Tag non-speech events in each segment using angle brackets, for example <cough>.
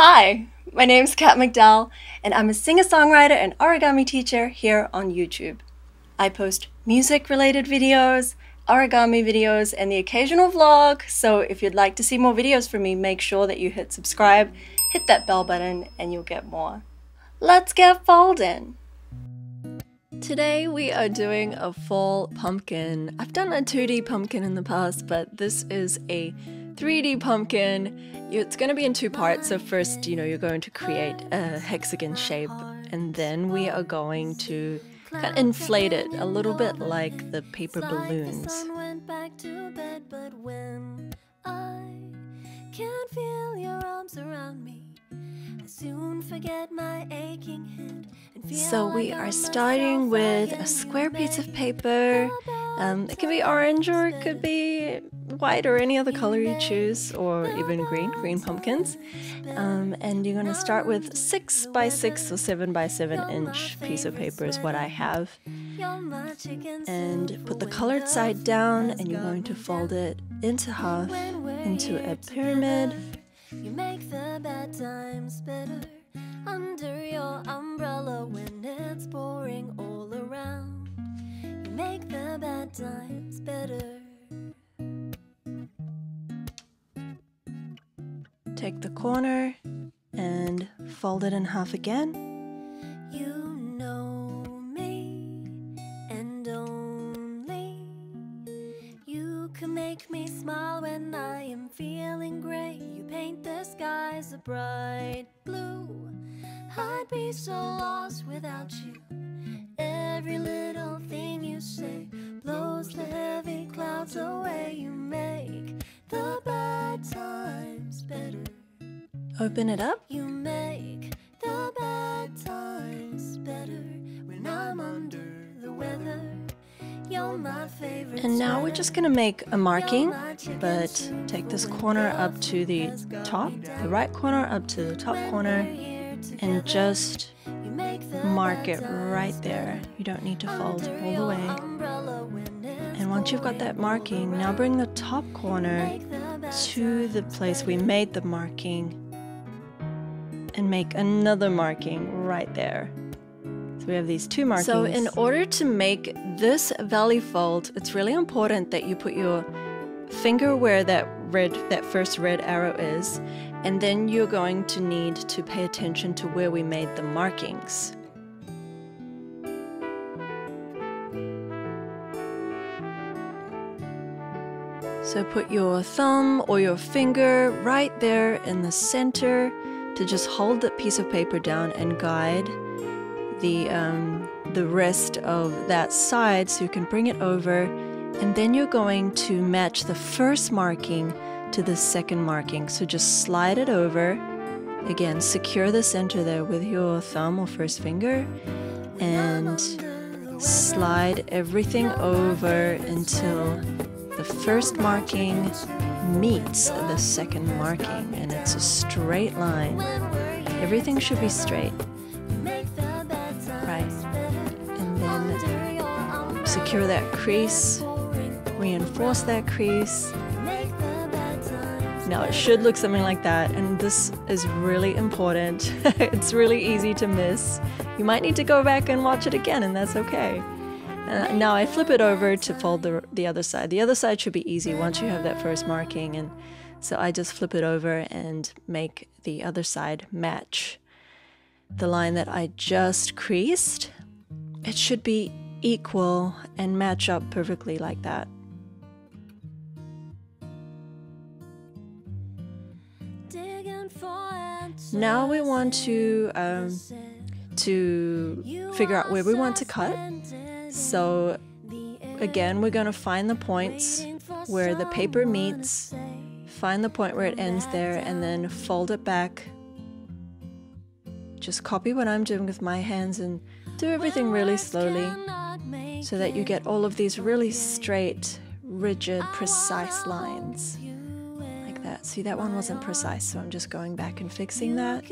Hi, my name's Kat McDowell, and I'm a singer songwriter and origami teacher here on YouTube. I post music related videos, origami videos, and the occasional vlog, so if you'd like to see more videos from me, make sure that you hit subscribe, hit that bell button, and you'll get more. Let's get folding! Today we are doing a fall pumpkin. I've done a 2D pumpkin in the past, but this is a 3D pumpkin. It's going to be in two parts. So first, you know, you're going to create a hexagon shape and then we are going to kind of inflate it a little bit like the paper balloons. soon forget my aching head so we are starting with a square piece of paper. Um, it can be orange or it could be white or any other color you choose, or even green, green pumpkins. Um, and you're going to start with 6 by 6 or 7 by 7 inch piece of paper is what I have. And put the colored side down and you're going to fold it into half into a pyramid. You make the bad times better under your umbrella when it's pouring all around. You make the bad times better. Take the corner and fold it in half again. You know me, and only you can make me smile when I am feeling gray. Bright blue. I'd be so lost without you. Every little thing you say blows the heavy clouds away. You make the bad times better. Open it up. You make the bad times And now we're just gonna make a marking, but take this corner up to the top, the right corner up to the top corner, and just mark it right there. You don't need to fold all the way. And once you've got that marking, now bring the top corner to the place we made the marking and make another marking right there. We have these two markings. So in order to make this valley fold, it's really important that you put your finger where that red, that first red arrow is, and then you're going to need to pay attention to where we made the markings. So put your thumb or your finger right there in the center to just hold that piece of paper down and guide the, um, the rest of that side so you can bring it over and then you're going to match the first marking to the second marking. So just slide it over. Again, secure the center there with your thumb or first finger and slide everything over until the first marking meets the second marking and it's a straight line. Everything should be straight. Secure that crease, reinforce that crease, now it should look something like that, and this is really important. <laughs> it's really easy to miss. You might need to go back and watch it again, and that's okay. Uh, now I flip it over to fold the, the other side. The other side should be easy once you have that first marking, and so I just flip it over and make the other side match the line that I just creased. It should be equal and match up perfectly like that. Now we want to um, to figure out where we want to cut. So again, we're going to find the points where the paper meets, find the point where it ends there, and then fold it back. Just copy what I'm doing with my hands and do everything really slowly so that you get all of these really straight, rigid, precise lines Like that. See, that one wasn't precise, so I'm just going back and fixing that.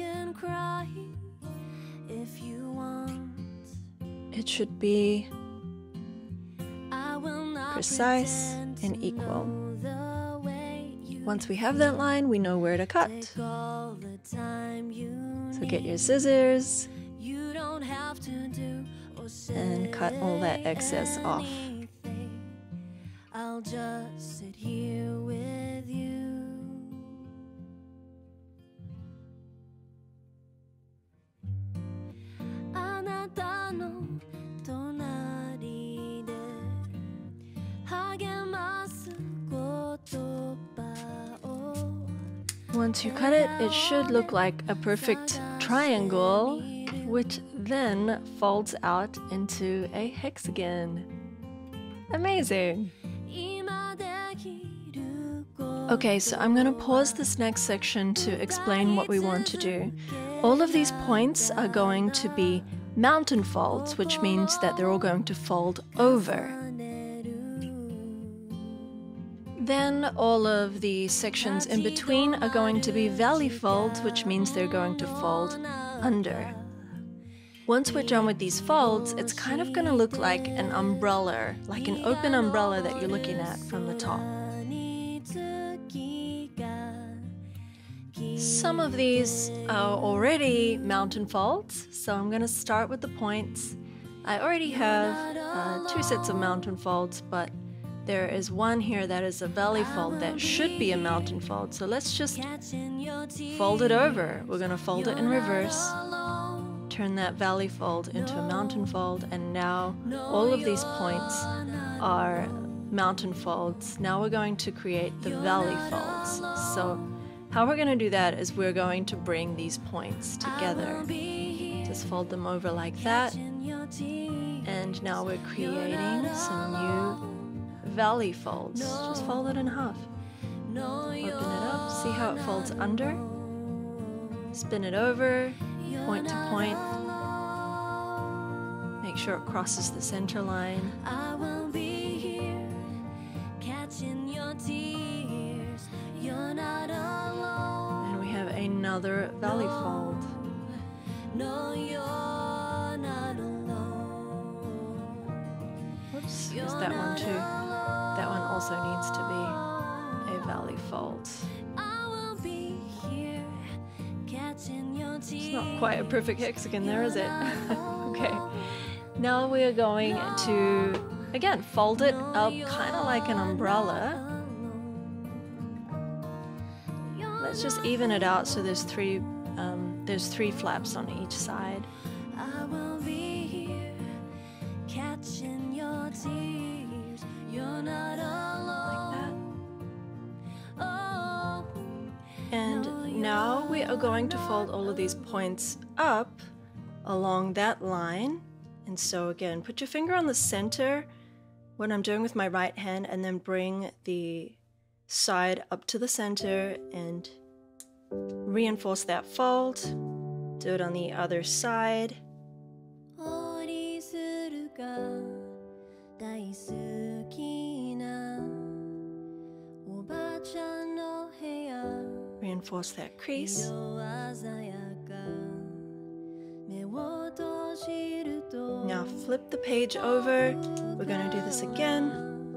It should be precise and equal. Once we have that line, we know where to cut. So get your scissors and cut all that excess off. I'll just sit here with you. Once you cut it, it should look like a perfect triangle, which then folds out into a hexagon. Amazing! Okay, so I'm going to pause this next section to explain what we want to do. All of these points are going to be mountain folds, which means that they're all going to fold over. Then all of the sections in between are going to be valley folds, which means they're going to fold under. Once we're done with these folds, it's kind of going to look like an umbrella, like an open umbrella that you're looking at from the top. Some of these are already mountain folds, so I'm going to start with the points. I already have uh, two sets of mountain folds, but there is one here that is a valley fold that should be a mountain fold. So let's just fold it over. We're going to fold it in reverse, turn that valley fold into a mountain fold, and now all of these points are mountain folds. Now we're going to create the valley folds. So how we're going to do that is we're going to bring these points together. Just fold them over like that. And now we're creating some new valley folds. Just fold it in half. Open it up, see how it folds under. Spin it over, point to point. Make sure it crosses the center line. I will be here catching your tears. You're not alone. And we have another valley fold. Oops, there's that one too. That one also needs to be a valley fold. It's not quite a perfect hexagon there, is it? <laughs> okay. Now we are going to, again, fold it up kind of like an umbrella. Let's just even it out so there's three, um, there's three flaps on each side. We are going to fold all of these points up along that line. And so again, put your finger on the center, what I'm doing with my right hand, and then bring the side up to the center and reinforce that fold. Do it on the other side. Reinforce that crease. Now flip the page over. We're going to do this again.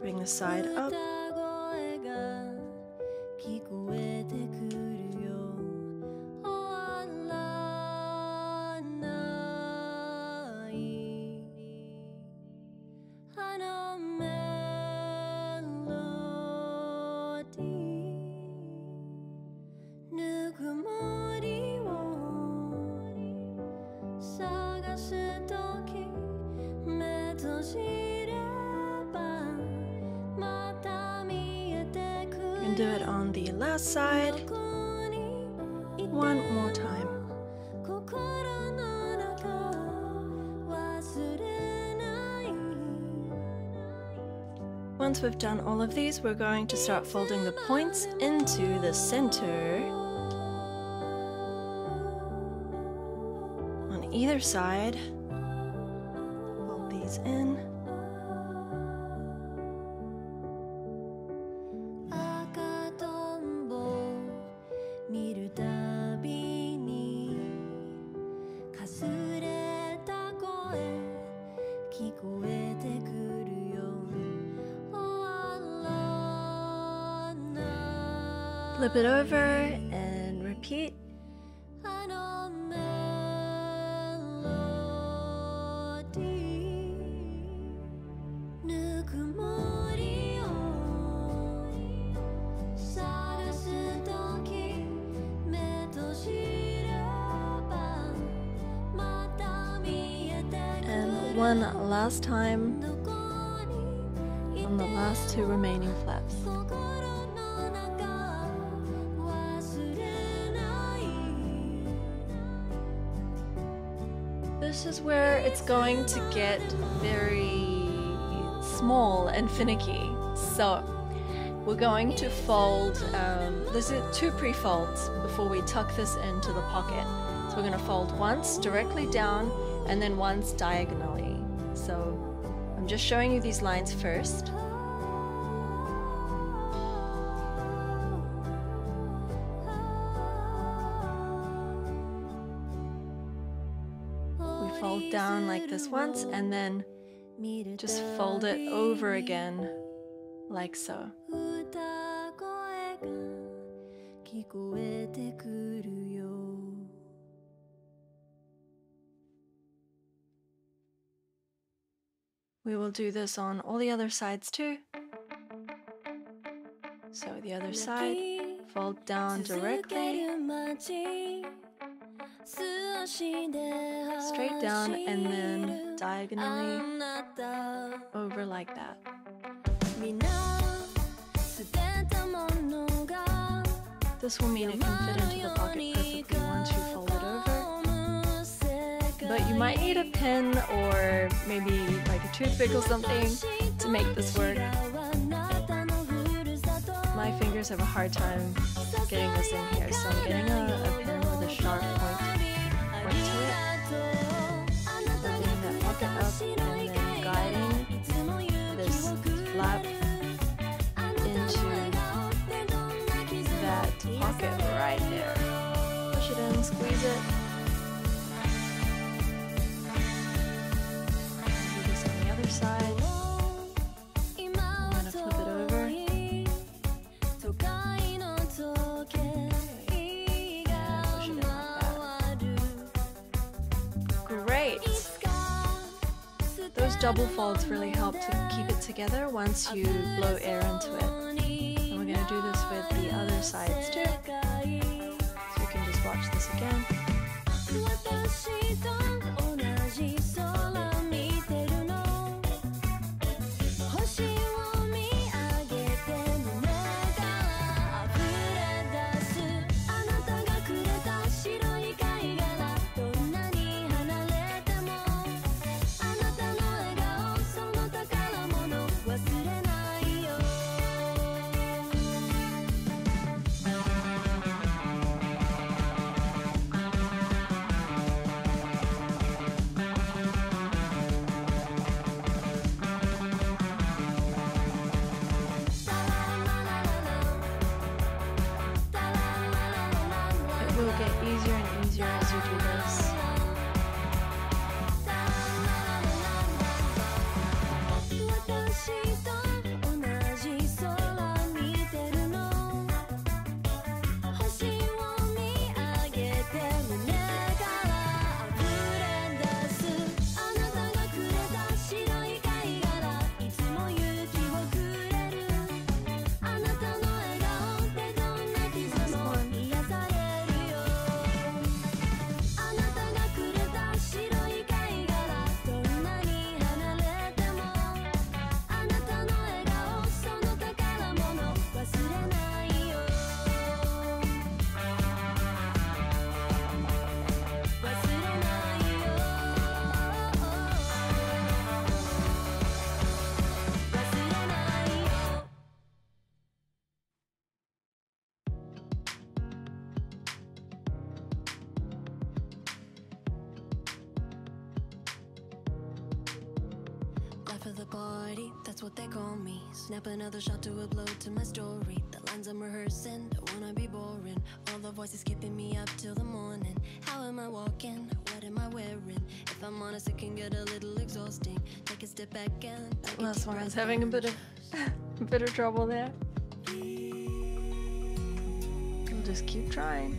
Bring the side up. On the last side. One more time. Once we've done all of these, we're going to start folding the points into the center on either side. Fold these in. Flip it over and repeat. And one last time on the last two remaining This is where it's going to get very small and finicky. So we're going to fold, um, there's two pre-folds before we tuck this into the pocket. So we're going to fold once directly down and then once diagonally. So I'm just showing you these lines first. Fold down like this once and then just fold it over again like so. We will do this on all the other sides too. So the other side, fold down directly straight down and then diagonally over like that. This will mean it can fit into the pocket perfectly once you fold it over. But you might need a pin or maybe like a toothpick or something to make this work. My fingers have a hard time getting this in here, so I'm getting a, a pin with a sharp point to it. Opening that pocket up and then guiding this flap into that pocket right there. Push it in, squeeze it. Double folds really help to keep it together once you blow air into it. And we're gonna do this with the other sides too So you can just watch this again. They call me. Snap another shot to a blow to my story. The lines I'm rehearsing, don't wanna be boring. All the voices keeping me up till the morning. How am I walking? What am I wearing? If I'm honest, it can get a little exhausting. Take a step back and back last one's having a bit of a bit of trouble there. We'll just keep trying.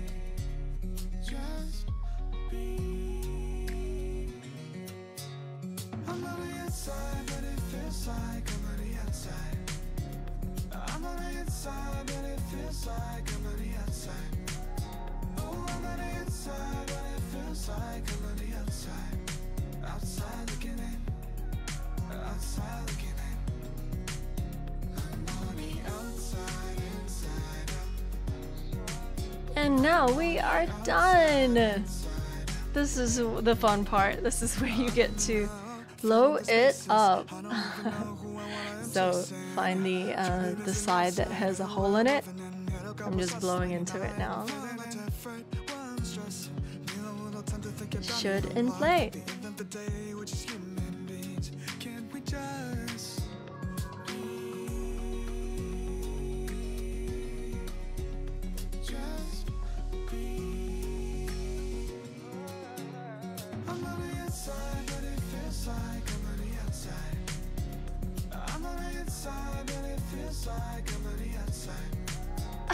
And now we are done. This is the fun part. This is where you get to blow it up. <laughs> so find the uh, the side that has a hole in it. I'm just blowing into it now. Should inflate. I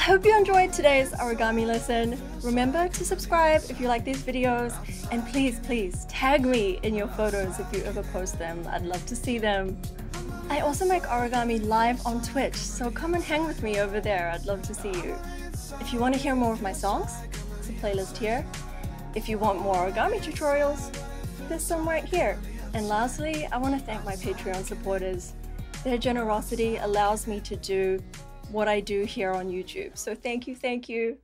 hope you enjoyed today's origami lesson. Remember to subscribe if you like these videos and please, please tag me in your photos if you ever post them. I'd love to see them. I also make origami live on Twitch, so come and hang with me over there. I'd love to see you. If you want to hear more of my songs, there's a playlist here. If you want more origami tutorials, there's some right here. And lastly, I want to thank my Patreon supporters. Their generosity allows me to do what I do here on YouTube. So thank you, thank you.